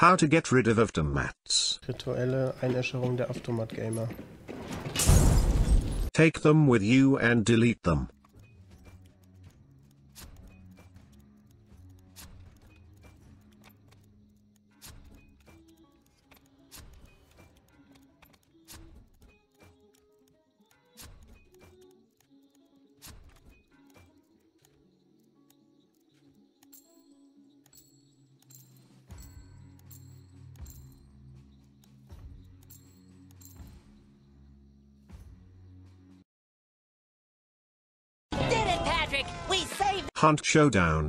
How to get rid of Avtomats. Rituelle Einäscherung der Automat-Gamer. Take them with you and delete them. We Hunt Showdown.